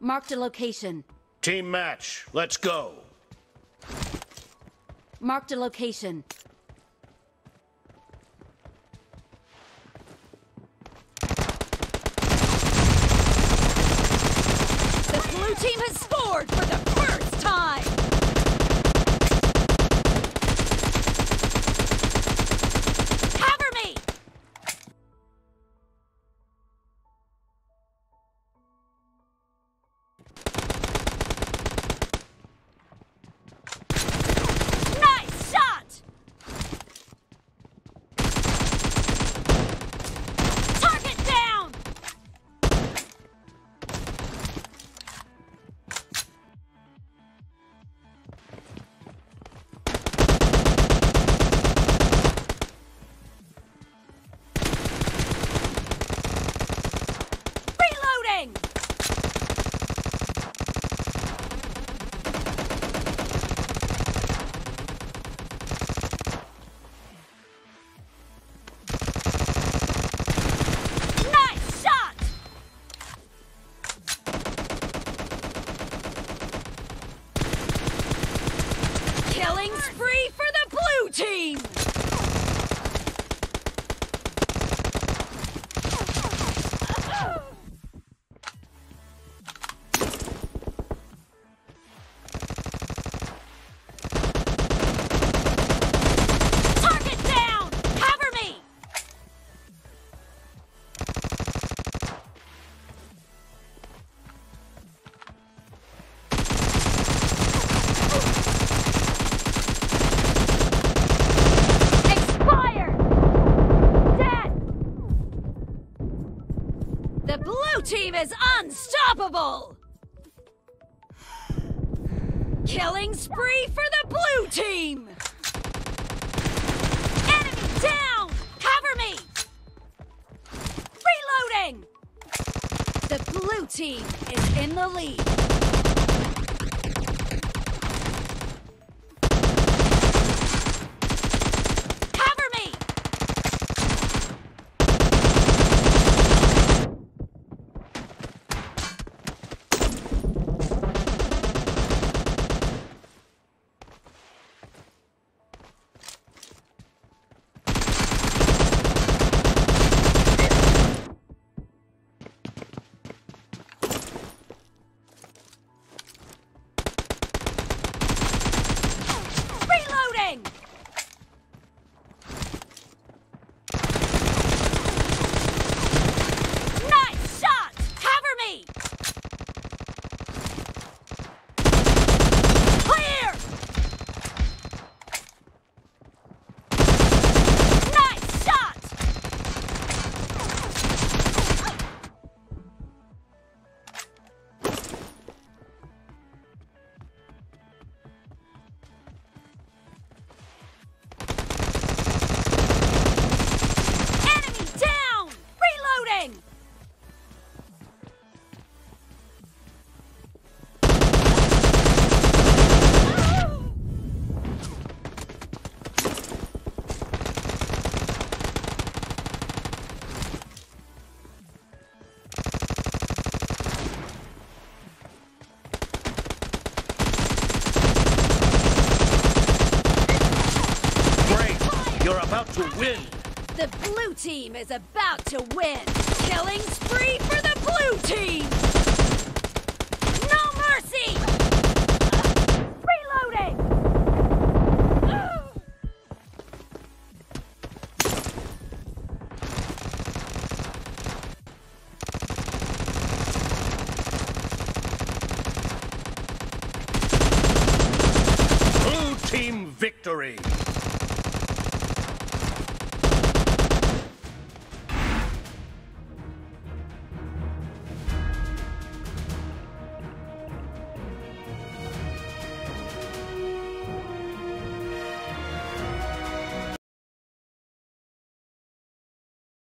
Marked a location. Team match, let's go. Marked a location. The blue team has scored for the first time! The blue team is unstoppable! Killing spree for the blue team! Enemy down! Cover me! Reloading! The blue team is in the lead. To win. The blue team is about to win. Killing spree for the blue team! No mercy! Reloading! Blue team victory.